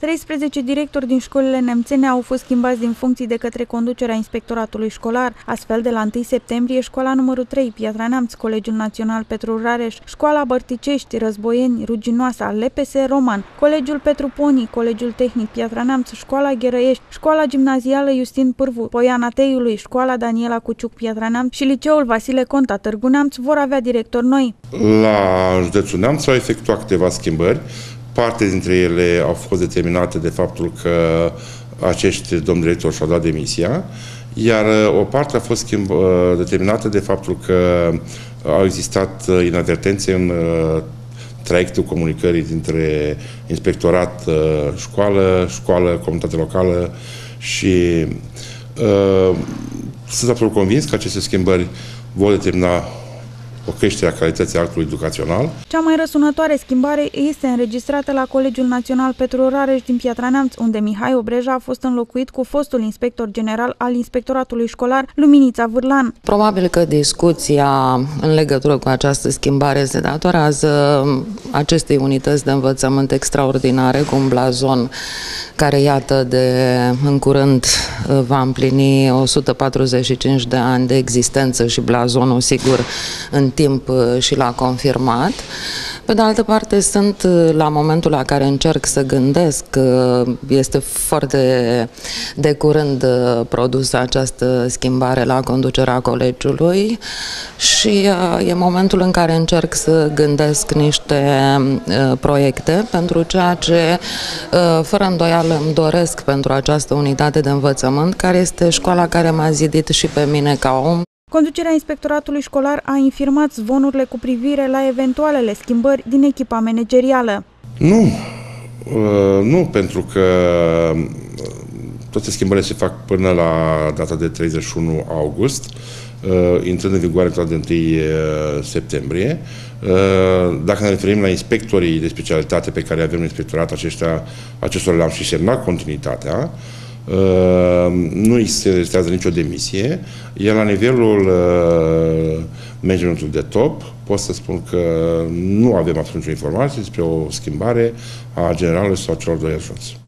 13 directori din școlile nemțene au fost schimbați din funcții de către conducerea inspectoratului școlar. Astfel, de la 1 septembrie, școala numărul 3, Piatra Neamț, Colegiul Național Petru Rareș, școala Bărticești, Războieni, Ruginoasa, LPS Roman, Colegiul Petru Poni, Colegiul Tehnic Piatra Neamț, școala Gherăiești, școala gimnazială Justin Pârvu, Poiana Teiului, școala Daniela Cuciuc Piatra Neamț și liceul Vasile Conta Târgu Neamț vor avea directori noi. La județul Neamț s-au efectuat câteva schimbări Parte dintre ele au fost determinate de faptul că acești domn director și-au dat demisia, iar uh, o parte a fost schimb, uh, determinată de faptul că au existat uh, inadvertențe în traiectul comunicării dintre inspectorat, școală, școală, comunitate locală și uh, sunt absolut convins că aceste schimbări vor determina o creștere a calității actului educațional. Cea mai răsunătoare schimbare este înregistrată la Colegiul Național Petru Rareș din Piatra Neamț, unde Mihai Obreja a fost înlocuit cu fostul inspector general al Inspectoratului Școlar, Luminița Vârlan. Probabil că discuția în legătură cu această schimbare se datorează acestei unități de învățământ extraordinare cu un blazon care, iată, de în curând va împlini 145 de ani de existență și blazonul, sigur, în timp uh, și l-a confirmat. Pe de altă parte, sunt uh, la momentul la care încerc să gândesc că este foarte de curând uh, produsă această schimbare la conducerea colegiului și e momentul în care încerc să gândesc niște proiecte pentru ceea ce, fără îndoială, îmi doresc pentru această unitate de învățământ, care este școala care m-a zidit și pe mine ca om. Conducerea inspectoratului școlar a infirmat zvonurile cu privire la eventualele schimbări din echipa managerială. Nu, uh, nu, pentru că uh, toate schimbările se fac până la data de 31 august, uh, intrând în vigoare la de 1 septembrie. Dacă ne referim la inspectorii de specialitate pe care avem în inspectorat, aceștia, acestor le-am și semnat continuitatea, Uh, nu se registrează nicio demisie, iar la nivelul uh, managementului de top pot să spun că nu avem absolut nicio informație despre o schimbare a generalului sau celor doi ajuns.